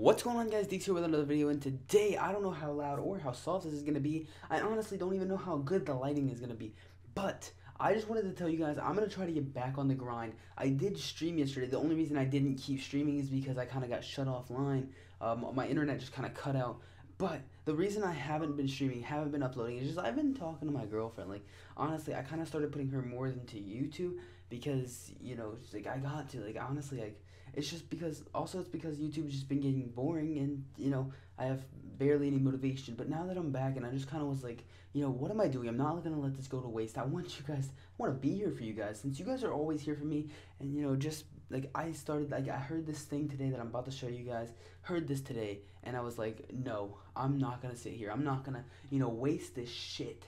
What's going on guys, Deaks here with another video and today I don't know how loud or how soft this is going to be. I honestly don't even know how good the lighting is going to be. But I just wanted to tell you guys I'm going to try to get back on the grind. I did stream yesterday. The only reason I didn't keep streaming is because I kind of got shut offline. Um, my internet just kind of cut out. But the reason I haven't been streaming, haven't been uploading, is just I've been talking to my girlfriend. Like, honestly, I kind of started putting her more into YouTube because, you know, like, I got to. Like, honestly, like, it's just because, also, it's because YouTube's just been getting boring and, you know, I have barely any motivation. But now that I'm back and I just kind of was like, you know, what am I doing? I'm not to let this go to waste. I want you guys, I want to be here for you guys since you guys are always here for me. And, you know, just like I started, like, I heard this thing today that I'm about to show you guys, heard this today, and I was like, no, I'm not to sit here. I'm not to, you know, waste this shit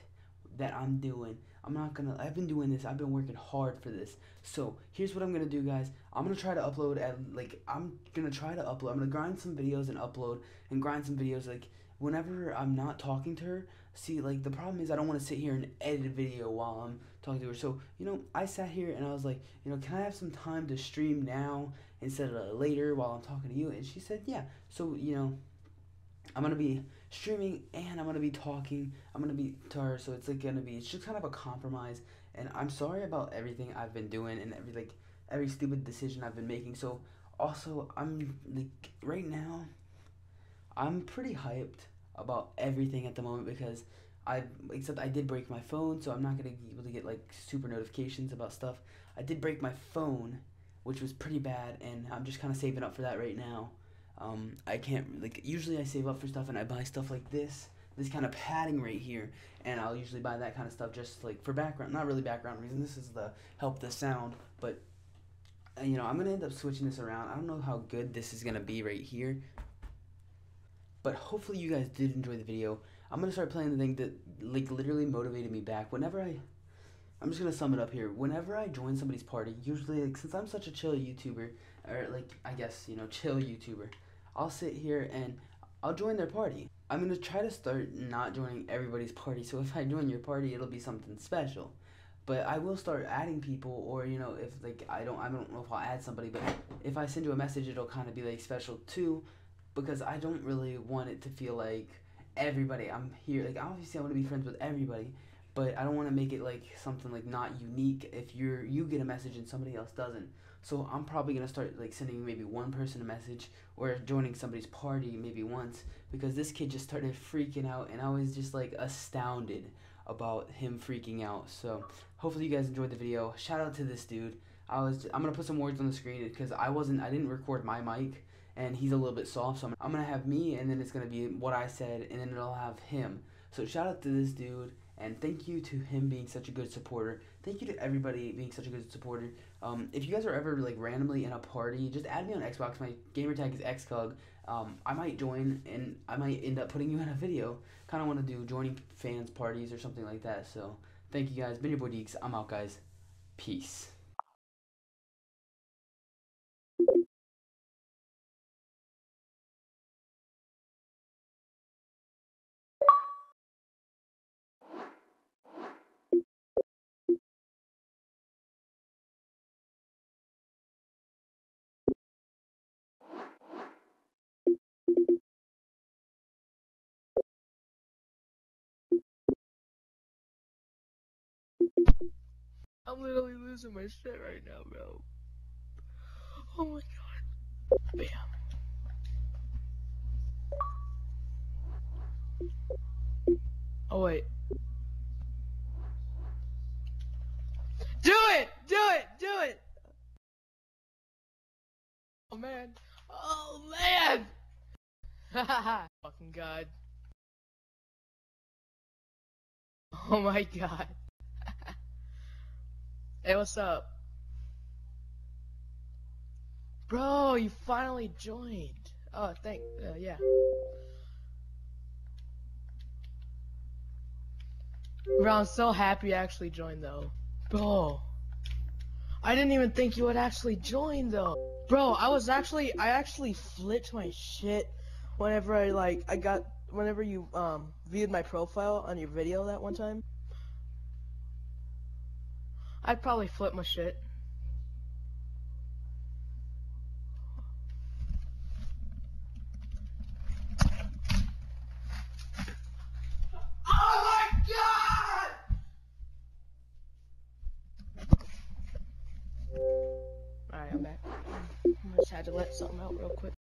that I'm doing. I'm not gonna, I've been doing this, I've been working hard for this. So, here's what I'm gonna do, guys. I'm gonna try to upload at, like, I'm gonna try to upload, I'm gonna grind some videos and upload, and grind some videos, like, whenever I'm not talking to her. See, like, the problem is I don't wanna sit here and edit a video while I'm talking to her. So, you know, I sat here and I was like, you know, can I have some time to stream now instead of later while I'm talking to you? And she said, yeah. So, you know, I'm gonna be streaming and I'm gonna be talking. I'm gonna be to her, so it's like gonna be it's just kind of a compromise. And I'm sorry about everything I've been doing and every like every stupid decision I've been making. So also I'm like right now, I'm pretty hyped about everything at the moment because I except I did break my phone, so I'm not gonna be able to get like super notifications about stuff. I did break my phone, which was pretty bad, and I'm just kind of saving up for that right now. Um, I can't like usually I save up for stuff and I buy stuff like this, this kind of padding right here, and I'll usually buy that kind of stuff just like for background, not really background reason. This is the help the sound, but uh, you know I'm gonna end up switching this around. I don't know how good this is gonna be right here, but hopefully you guys did enjoy the video. I'm gonna start playing the thing that like literally motivated me back. Whenever I I'm just gonna sum it up here. Whenever I join somebody's party, usually like since I'm such a chill YouTuber, or like I guess you know chill YouTuber, I'll sit here and I'll join their party. I'm gonna try to start not joining everybody's party. So if I join your party, it'll be something special. But I will start adding people, or you know, if like I don't, I don't know if I'll add somebody, but if I send you a message, it'll kind of be like special too, because I don't really want it to feel like everybody. I'm here, like obviously I want to be friends with everybody, but I don't want to make it like something like not unique if you're you get a message and somebody else doesn't. So I'm probably gonna start like sending maybe one person a message or joining somebody's party maybe once because this kid just started freaking out and I was just like astounded about him freaking out. So hopefully you guys enjoyed the video. Shout out to this dude. I was I'm gonna put some words on the screen because I wasn't I didn't record my mic and he's a little bit soft so I'm, I'm gonna have me and then it's gonna be what I said and then it'll have him. So shout out to this dude and thank you to him being such a good supporter. Thank you to everybody being such a good supporter. Um, if you guys are ever like randomly in a party, just add me on Xbox. My gamer tag is xcug. Um, I might join and I might end up putting you in a video. Kind of want to do joining fans parties or something like that. So thank you guys. Been your boy Deaks. I'm out, guys. Peace. I'm literally losing my shit right now, bro. Oh my god. Bam. Oh wait. Do it! Do it! Do it! Oh man. Oh man! Fucking god. Oh my god. Hey, what's up? Bro, you finally joined. Oh, thank, uh, yeah. Bro, I'm so happy you actually joined, though. Bro. I didn't even think you would actually join, though. Bro, I was actually, I actually flipped my shit whenever I, like, I got, whenever you, um, viewed my profile on your video that one time. I'd probably flip my shit. had to let something out real quick.